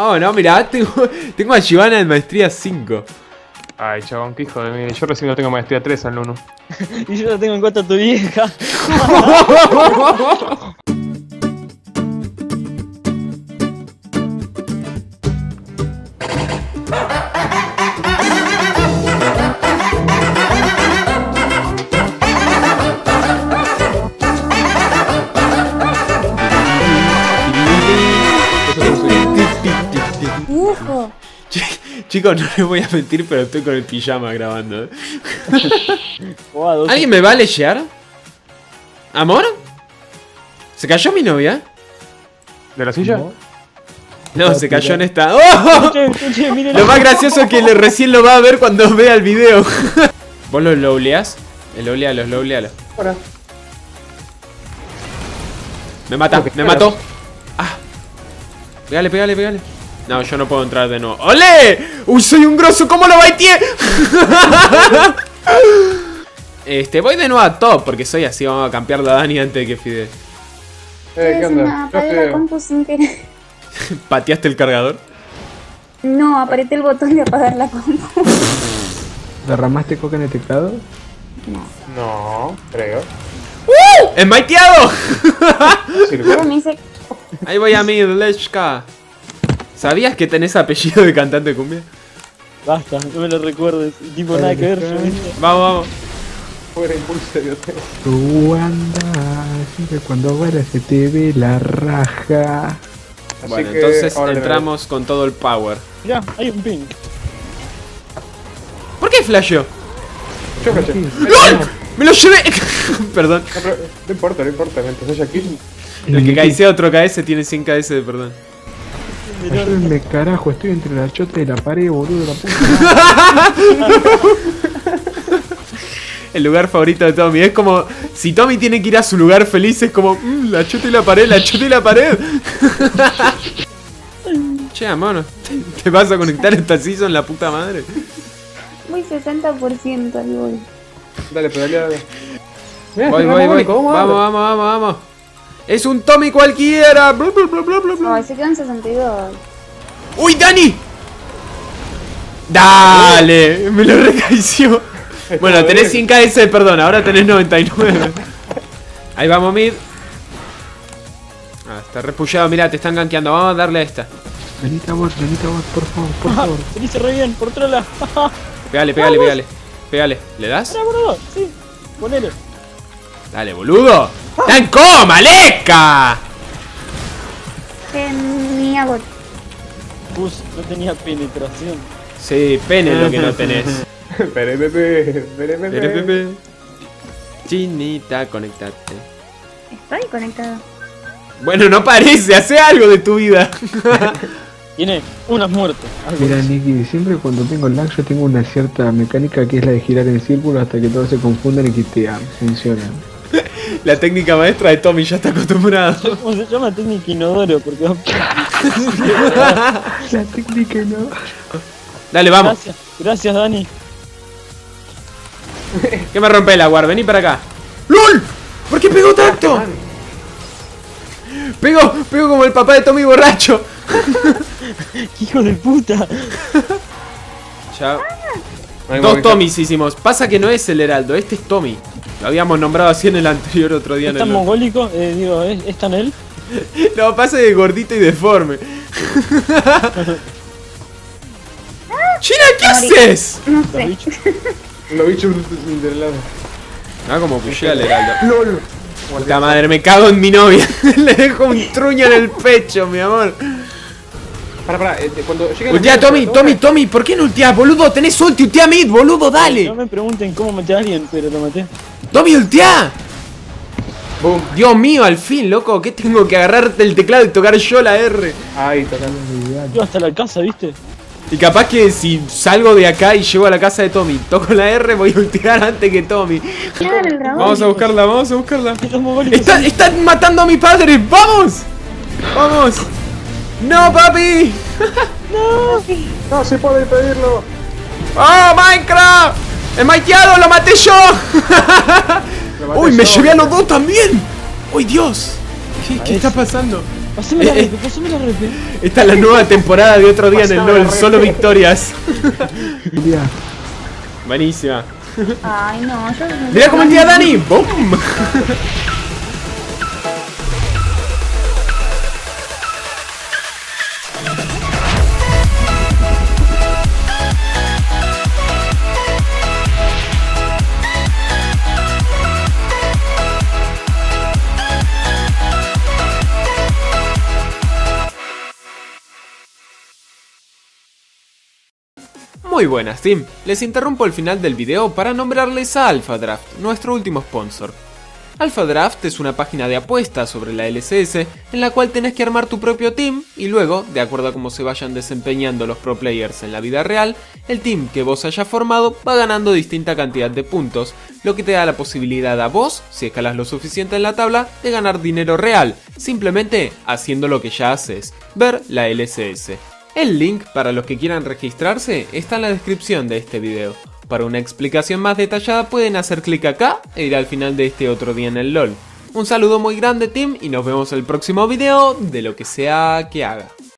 Oh, no, mira, tengo, tengo a Giovanna en maestría 5. Ay, chabón, qué hijo de mí. Yo recién lo tengo maestría 3 en uno. Y yo la tengo en cuenta a tu vieja. Chicos, no les voy a mentir, pero estoy con el pijama grabando. ¿eh? ¿Alguien me va a lechear? ¿Amor? ¿Se cayó mi novia? ¿De la silla? No, se cayó en esta. ¡Oh! Lo más gracioso es que le- recién lo va a ver cuando vea el video. ¿Vos lo lowleás? El lowlealo, lowlealo. Ahora. Me mata, me claro. mató. Ah. Pégale, pégale, pégale. No, yo no puedo entrar de nuevo. ¡Ole! ¡Uy, soy un grosso! ¿Cómo lo baiteé? este, voy de nuevo a top porque soy así. Vamos a cambiar la Dani antes de que Fide. Eh, ¿qué onda? apagué la compu sin querer. ¿Pateaste el cargador? No, apreté el botón de apagar la compu. ¿Derramaste coca en el teclado? No, creo. ¡Enmaiteado! Pero me dice Ahí voy a mi Lechka. ¿Sabías que tenés apellido de cantante de cumbia? Basta, no me lo recuerdes. Tipo, nada que ver, yo. Vamos, vamos. Fuera impulso de. Tú andas, siempre cuando bailas se te ve la raja. Así Bueno, que entonces ahora entramos con todo el power. Mirá, hay un ping. ¿Por qué flasheó? Yo caché. ¡LOL! ¡Me lo llevé! Perdón. No, importa, no importa. Mientras haya aquí. El que caicea otro KS tiene 100 KS de perdón. Ayúdenme carajo, estoy entre la chota y la pared, boludo, la puta. El lugar favorito de Tommy. Es como. Si Tommy tiene que ir a su lugar feliz, es como. "Mm, la chota y la pared, la chota y la pared. che, mono. ¿Te, te vas a conectar esta season, la puta madre? voy 60% ahí voy. Dale, pedalea, dale. Mirá, Voy, voy, voy. Vamos, vamos, vamos, vamos. Es un Tommy cualquiera. Blu, blu, blu. Ay, se quedó en 62. ¡Uy, Dani! ¡Dale! Me lo recaició. Bueno, tenés 100 KS perdón, ahora tenés 99. Ahí vamos, mid. Ah, está repullado, mira, te están gankeando. Vamos a darle a esta. Venite a vos, venite a vos, por favor, por favor. Se hizo re bien, por trola. Pégale, pégale, pégale. Pégale. ¿Le das? Mirá, sí. Ponele. Dale, boludo. ¡Está en coma, Lesca! Genial. Pus, no tenía penetración. Sí, pene lo que no tenés. Perepete, Pere, perepete. pepe. Chinita, conectate. Estoy conectado. Bueno, no parece, hace algo de tu vida. Tiene unas muertes. Mira. Nicky, siempre cuando tengo lag yo tengo una cierta mecánica que es la de girar en círculo hasta que todos se confunden y que te ah, funciona. La técnica maestra de Tommy ya está acostumbrado. ¿Cómo se llama técnica inodoro? Porque La técnica no. Dale, vamos. Gracias, gracias Dani. ¿Qué me rompe el agua? Vení para acá. ¡LOL! ¿Por qué pegó tanto? Pegó, pegó como el papá de Tommy borracho. Hijo de puta. Ya. Ay, Dos. Tommys hicimos. Pasa que no es el Heraldo, este es Tommy. Lo habíamos nombrado así en el anterior otro día. ¿Es En tan mongólico? Eh, digo, ¿es, ¿es tan él? No, pasa de gordito y deforme. China, ¿qué haces? No Los sé. bichos. Lo bicho del lado. Ah, como pushea al Heraldo. LOL. Puta madre, me cago en mi novia. Le dejo un truño en el pecho, mi amor. Para, eh, cuando llegue Ultia, Tommy, Tommy, Tommy, ¿por qué no ultia, boludo? Tenés ulti, ultia mid, boludo, dale. No me pregunten cómo maté a alguien, pero lo maté. Tommy. Boom. Dios mío, al fin, loco, ¿qué tengo que agarrarte el teclado y tocar yo la R? Ahí, tocando. Yo hasta la casa, ¿viste? Y capaz que si salgo de acá y llego a la casa de Tommy, toco la R, voy a ultiar antes que Tommy. El. Vamos a buscarla, vamos a buscarla. ¡Están, están matando a mi padre! ¡Vamos! ¡Vamos! ¡No, papi! No se puede pedirlo. ¡Oh, Minecraft! ¡He maiteado! ¡Lo maté yo! Lo maté ¡Uy, me llevé a los dos también! ¡Uy, Dios! ¿Qué, qué está pasando? Pasame la Eh, eh. pasame la repe. Esta es la nueva temporada de otro día en el LOL, solo victorias. Mira, Buenísima. Ay, no, yo. Mira cómo el día Dani. ¡Bum! Muy buenas, Team. Les interrumpo el final del video para nombrarles a Alpha Draft, nuestro último sponsor. Alpha Draft es una página de apuestas sobre la LCS en la cual tenés que armar tu propio team y luego, de acuerdo a cómo se vayan desempeñando los pro players en la vida real, el team que vos hayas formado va ganando distinta cantidad de puntos, lo que te da la posibilidad a vos, si escalas lo suficiente en la tabla, de ganar dinero real, simplemente haciendo lo que ya haces, ver la LCS. El link para los que quieran registrarse está en la descripción de este video. Para una explicación más detallada pueden hacer clic acá e ir al final de este otro día en el LOL. Un saludo muy grande team y nos vemos el próximo video de lo que sea que haga.